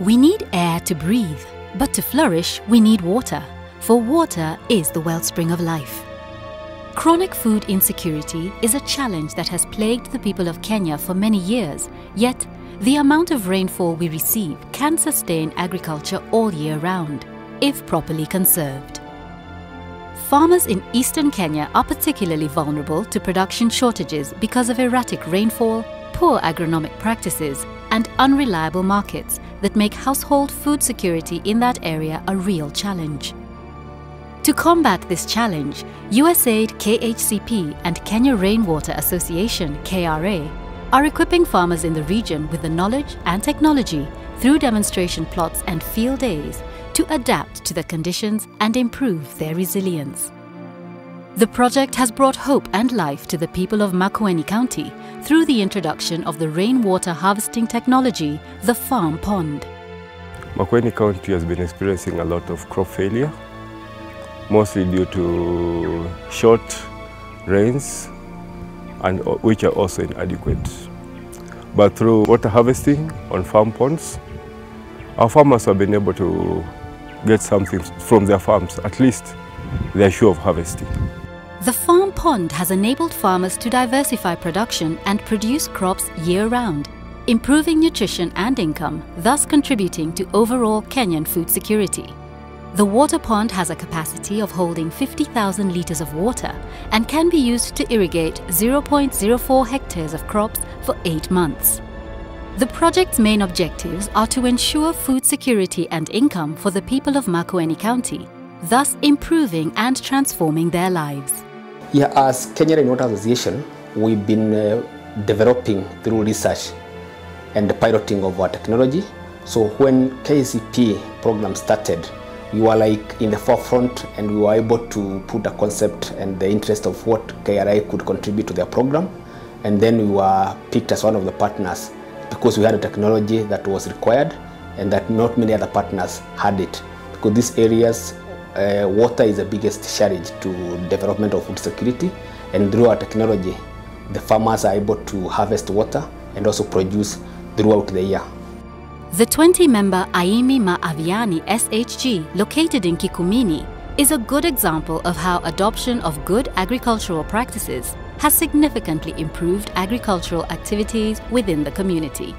We need air to breathe, but to flourish, we need water, for water is the wellspring of life. Chronic food insecurity is a challenge that has plagued the people of Kenya for many years, yet, the amount of rainfall we receive can sustain agriculture all year round, if properly conserved. Farmers in eastern Kenya are particularly vulnerable to production shortages because of erratic rainfall, poor agronomic practices, and unreliable markets that make household food security in that area a real challenge. To combat this challenge, USAID KHCP and Kenya Rainwater Association KRA are equipping farmers in the region with the knowledge and technology through demonstration plots and field days to adapt to the conditions and improve their resilience. The project has brought hope and life to the people of Makueni County through the introduction of the rainwater harvesting technology, the Farm Pond. Makueni County has been experiencing a lot of crop failure, mostly due to short rains and uh, which are also inadequate. But through water harvesting on farm ponds, our farmers have been able to get something from their farms, at least they're sure of harvesting. The farm pond has enabled farmers to diversify production and produce crops year round, improving nutrition and income, thus contributing to overall Kenyan food security. The water pond has a capacity of holding 50,000 litres of water and can be used to irrigate 0.04 hectares of crops for eight months. The project's main objectives are to ensure food security and income for the people of Makueni County, thus improving and transforming their lives. Yeah, as Kenya Rainwater Association, we've been uh, developing through research and the piloting of our technology. So when KCP program started, we were like in the forefront and we were able to put a concept and the interest of what KRA could contribute to their program. And then we were picked as one of the partners because we had a technology that was required and that not many other partners had it. Because these areas, uh, water is the biggest challenge to development of food security and through our technology, the farmers are able to harvest water and also produce throughout the year. The 20-member Aimi Maaviani SHG, located in Kikumini, is a good example of how adoption of good agricultural practices has significantly improved agricultural activities within the community.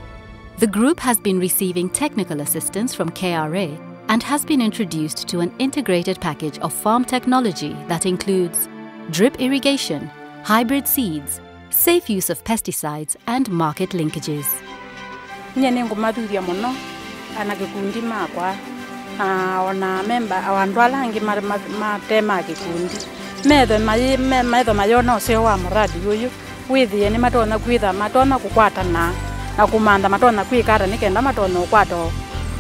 The group has been receiving technical assistance from KRA and has been introduced to an integrated package of farm technology that includes drip irrigation, hybrid seeds, safe use of pesticides, and market linkages. nye nä ngå ana gä makwa na ona memba andå matema gä kundi metho cio wa må radi å yå kwitha matona gå na kå matonya matona kwä matonya nä kenda matona å kwata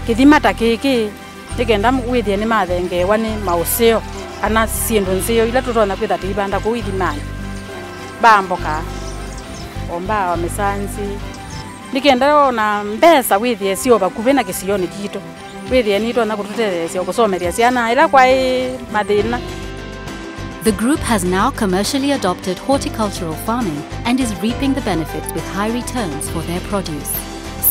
kä thima ta kä nä withie ni mathengewa ni mauseo kana ciändå ncio ila tutona kwitha tiibanda kuu ithimani bamboka ombaa wa misanzi nikenda ona mbesa withie sio bakuvi na kisioni kito. Withie ni twona gututethecia gusomeria ciana ila kwai mathina The group has now commercially adopted horticultural farming and is reaping the benefits with high returns for their produce.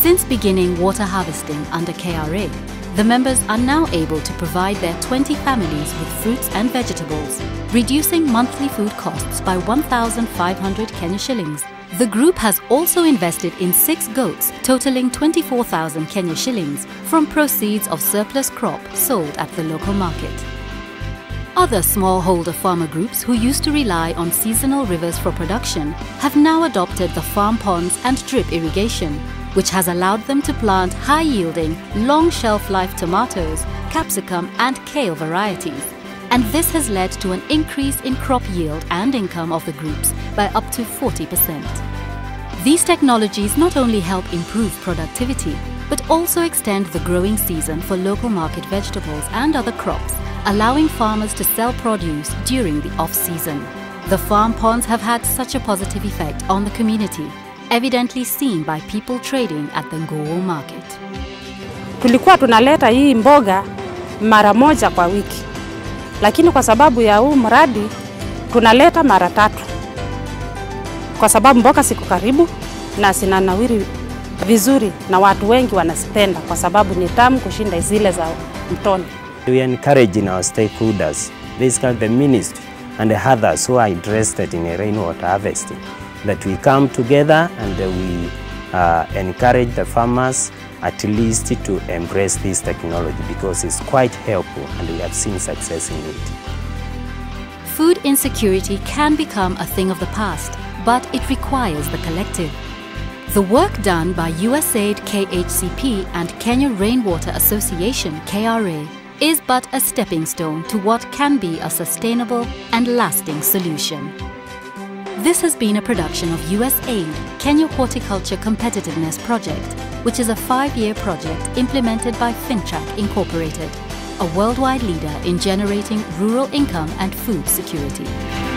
Since beginning water harvesting under KRA, the members are now able to provide their 20 families with fruits and vegetables, reducing monthly food costs by 1,500 Kenya shillings the group has also invested in six goats totaling 24,000 Kenya shillings from proceeds of surplus crop sold at the local market. Other smallholder farmer groups who used to rely on seasonal rivers for production have now adopted the farm ponds and drip irrigation, which has allowed them to plant high-yielding, long shelf-life tomatoes, capsicum and kale varieties and this has led to an increase in crop yield and income of the groups by up to 40%. These technologies not only help improve productivity, but also extend the growing season for local market vegetables and other crops, allowing farmers to sell produce during the off-season. The farm ponds have had such a positive effect on the community, evidently seen by people trading at the Ngoo market. Tulikuwa tunaleta hii mboga mara moja kwa wiki lakini kwa sababu ya huu mradi tunaleta mara tatu, kwa sababu mboga siko karibu na sinanawiri vizuri na watu wengi wanazipenda kwa sababu ni tamu kushinda zile za mtoni. We encourage in our stakeholders, basically the ministry and the others who are interested in rainwater harvesting, that we come together and we uh, encourage the farmers at least to embrace this technology because it's quite helpful and we have seen success in it. Food insecurity can become a thing of the past, but it requires the collective. The work done by USAID KHCP and Kenya Rainwater Association KRA is but a stepping stone to what can be a sustainable and lasting solution. This has been a production of USAID Kenya Horticulture Competitiveness Project, which is a five-year project implemented by Fintrac Incorporated, a worldwide leader in generating rural income and food security.